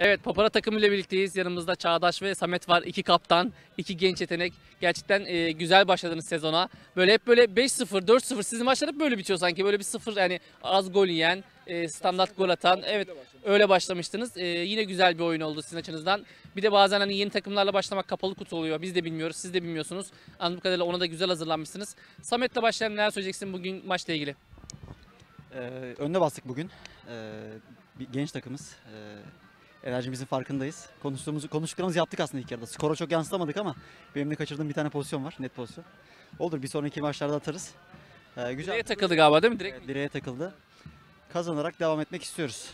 Evet Papara takımıyla birlikteyiz. Yanımızda Çağdaş ve Samet var. İki kaptan, iki genç yetenek. Gerçekten e, güzel başladınız sezona. Böyle hep böyle 5-0, 4-0 sizin maçlar hep böyle bitiyor sanki. Böyle bir sıfır yani az gol yiyen, e, standart gol atan. Evet öyle başlamıştınız. E, yine güzel bir oyun oldu sizin açınızdan. Bir de bazen hani yeni takımlarla başlamak kapalı kutu oluyor. Biz de bilmiyoruz, siz de bilmiyorsunuz. Anladığım kadarıyla ona da güzel hazırlanmışsınız. Samet'le başlayan neler söyleyeceksin bugün maçla ilgili? Ee, önde bastık bugün. Ee, bir genç takımız. Ee, enerjimizin farkındayız. Konuştuğumuzu, konuştuklarımızı yaptık aslında ilk yarıda. Skora çok yansıtamadık ama benim de kaçırdığım bir tane pozisyon var. Net pozisyon. Olur bir sonraki maçlarda atarız. Ee, güzel. Direğe takıldı galiba değil mi? Direkt Evet, direğe takıldı. Kazanarak devam etmek istiyoruz.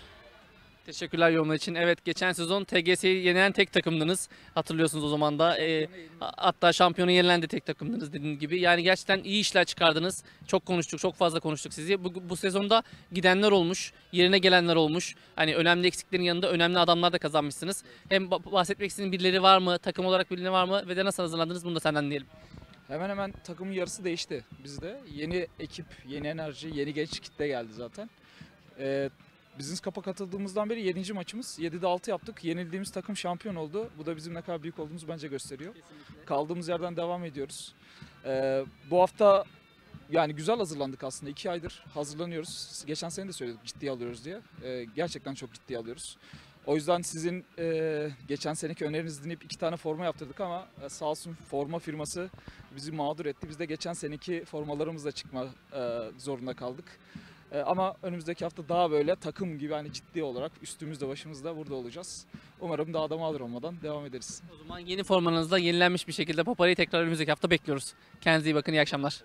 Teşekkürler yorumlar için. Evet geçen sezon TGS'yi yenilen tek takımdınız. Hatırlıyorsunuz o zaman da. Ee, hatta şampiyonu yenilen de tek takımdınız dediğim gibi. Yani gerçekten iyi işler çıkardınız. Çok konuştuk, çok fazla konuştuk sizi. Bu, bu sezonda gidenler olmuş, yerine gelenler olmuş. Hani önemli eksiklerin yanında önemli adamlar da kazanmışsınız. Hem ba- bahsetmek istediğin birileri var mı? Takım olarak birileri var mı? Ve de nasıl hazırlandınız? Bunu da senden diyelim. Hemen hemen takımın yarısı değişti bizde. Yeni ekip, yeni enerji, yeni genç kitle geldi zaten. Ee, Business Cup'a katıldığımızdan beri 7. maçımız. 7'de 6 yaptık. Yenildiğimiz takım şampiyon oldu. Bu da bizim ne kadar büyük olduğumuzu bence gösteriyor. Kaldığımız yerden devam ediyoruz. Ee, bu hafta yani güzel hazırlandık aslında. 2 aydır hazırlanıyoruz. Geçen sene de söyledik ciddiye alıyoruz diye. Ee, gerçekten çok ciddiye alıyoruz. O yüzden sizin e, geçen seneki önerinizi dinleyip iki tane forma yaptırdık ama e, sağ olsun forma firması bizi mağdur etti. Biz de geçen seneki formalarımızla çıkma e, zorunda kaldık. E, ama önümüzdeki hafta daha böyle takım gibi hani ciddi olarak üstümüzde başımızda burada olacağız. Umarım daha da mağdur olmadan devam ederiz. O zaman yeni formanızla yenilenmiş bir şekilde Papara'yı tekrar önümüzdeki hafta bekliyoruz. Kendinize iyi bakın, iyi akşamlar.